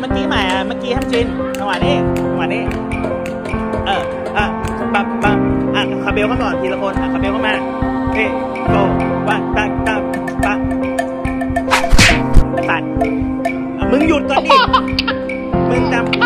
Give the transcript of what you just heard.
เมื่อกี้ใหม่อะเมื่อกี้ทำจินจังหวะนี้จังหวะนี้ เอออะปั๊บปั๊บอะคาเบลเข้าก่อนทีละคนอะคาเบลเข้ามาเอ๊โกวันตักตับปั๊บตัดมึงหยุดก่อนดิมึงจำ